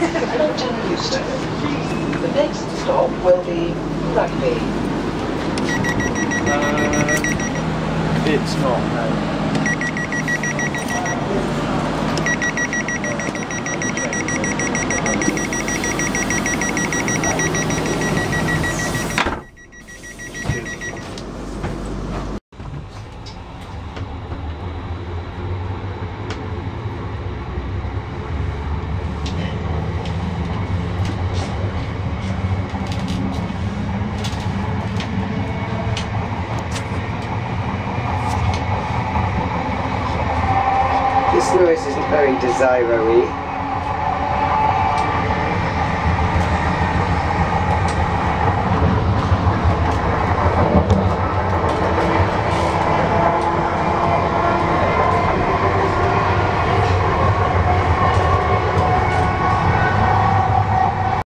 Norton Euston. The next stop will be Rugby. Uh, it's not, no. This noise isn't very desiro-y.